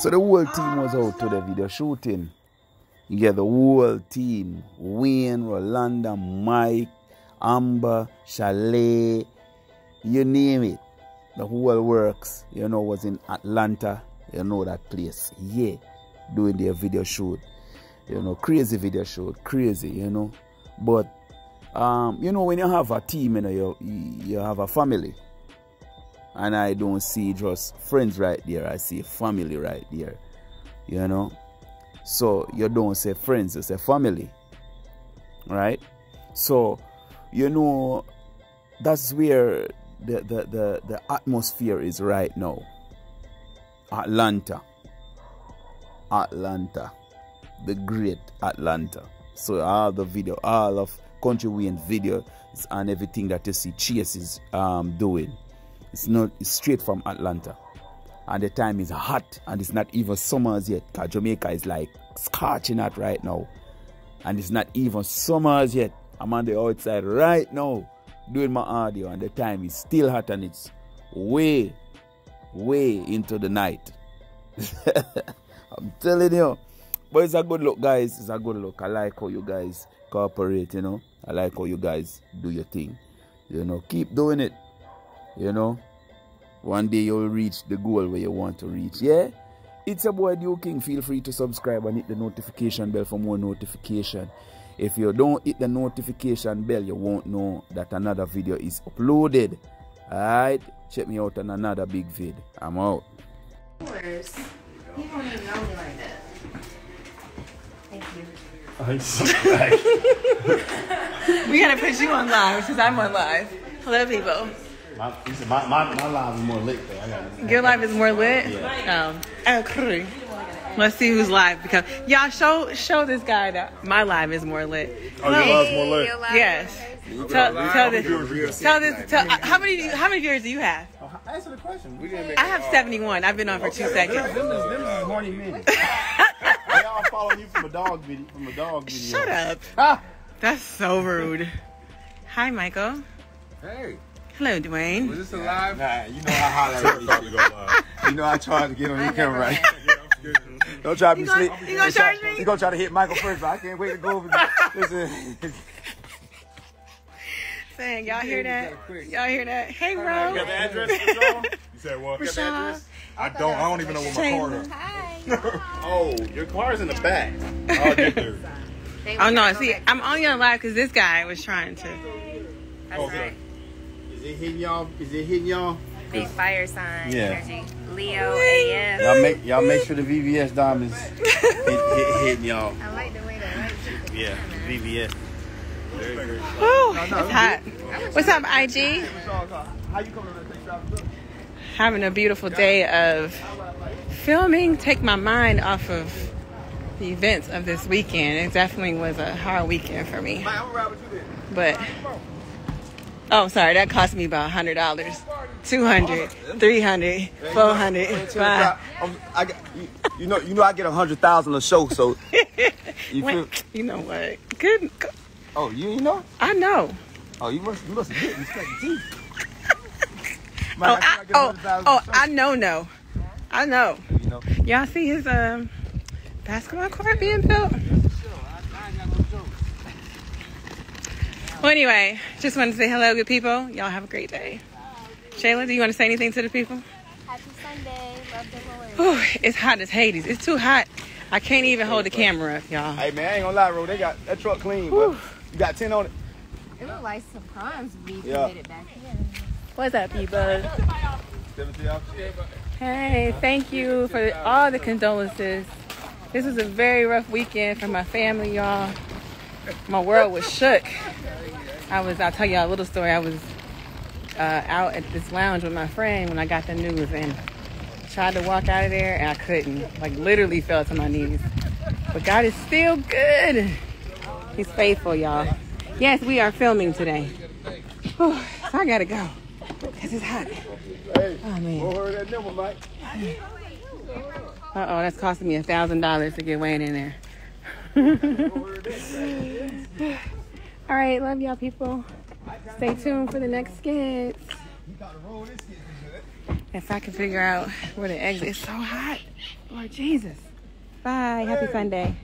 So the whole team was out to the video shooting. You get the whole team. Wayne, Rolanda, Mike, Amber, Chalet, you name it. The whole works, you know, was in Atlanta. You know that place. Yeah. Doing their video shoot. You know, crazy video shoot. Crazy, you know. But um, you know, when you have a team, you know, you, you have a family. And I don't see just friends right there. I see family right there. You know? So you don't say friends, you say family. Right? So, you know, that's where the, the, the, the atmosphere is right now. Atlanta. Atlanta. The great Atlanta. So all the video, all of Kountry Wayne video and everything that you see Chase is um, doing. It's not it's straight from Atlanta. And the time is hot and it's not even summers yet. Cause Jamaica is like scorching hot right now. And it's not even summers yet. I'm on the outside right now doing my audio and the time is still hot and it's way, way into the night. I'm telling you. But it's a good look, guys. It's a good look. I like how you guys cooperate, you know. I like how you guys do your thing. You know, keep doing it. You know. One day you'll reach the goal where you want to reach. Yeah? It's a boy Duking. Feel free to subscribe and hit the notification bell for more notification. If you don't hit the notification bell, you won't know that another video is uploaded. Alright? Check me out on another big vid. I'm out. He won't even know me like that. Thank you. We gotta put you on live because I'm on live. Hello, people. My, he said my, my, my live is more lit though. I got Your live is more lit. Um, okay. Let's see who's live because y'all show show this guy that my live is more lit. Oh, your live's more lit. Yes. Tell, tell this. Tell this. Tell, uh, how many do how many viewers do you have? Answer the question. We I have 71. I've been on for two seconds. Them is, them is morning minutes. they all following you from a dog video. From a dog video. Shut up. Ah. That's so rude. Hi, Michael. Hey, Hello, Dwayne. was this a live? Nah, you know I holler at you. Uh, you know I tried to get on your camera right. Don't try to be You gonna- slick. you gonna They try- charge me? You gonna try to hit Michael first, but I can't wait to go over. Listen. Saying, y'all hear that? Y'all hear that? Hey, bro. address for You said what? Rashad. I don't. I don't even know where my car is. oh, your car's in the back. I'll get there. Oh no! See, I'm only on live because this guy was trying to. Oh, That's right. Is it hitting y'all? Is it hitting y'all? Big fire sign Yeah. energy. Leo AF. Y'all make y'all make sure the VVS diamonds hit, hit, hitting y'all. I like the way that light Yeah, VVS. Very, very. Woo, it's hot. What's up, IG? How you coming to Having a beautiful day of filming. Take my mind off of the events of this weekend. It definitely was a hard weekend for me. But oh, sorry, that cost me about hundred dollars. 200 300 400 five. I got, you, you know, you know, I get a hundred thousand a show, so you feel. Wait, you know what? Good. Oh, you, you know? I know. Oh, you must, you must get respect the teeth. Oh, I, oh, oh, I know, no. I know. You know. Y'all see his um basketball court being built? Well, anyway, just wanted to say hello, good people. Y'all have a great day. Shayla, do you want to say anything to the people? Happy Sunday. Love the Lord. Whew, it's hot as Hades. It's too hot. I can't even hold the camera up, y'all. Hey man, I ain't gonna lie, bro. They got that truck clean, but you got ten on it. It looked like some crimes we Yeah. committed back here. What's up, people? Seventy off. Hey, thank you for all the condolences. This was a very rough weekend for my family, y'all. My world was shook. I was, I'll tell y'all a little story. I was uh, out at this lounge with my friend when I got the news and tried to walk out of there and I couldn't. Like, literally fell to my knees. But God is still good. He's faithful, y'all. Yes, we are filming today. Whew, so I gotta go. Because it's hot. Oh, man. what heard that number, Mike? Uh oh, that's costing me a thousand dollars to get Wayne in there. All right, love y'all people. Stay tuned for the next skits. If I can figure out where the exit. It's so hot. Lord Jesus. Bye. Happy Sunday.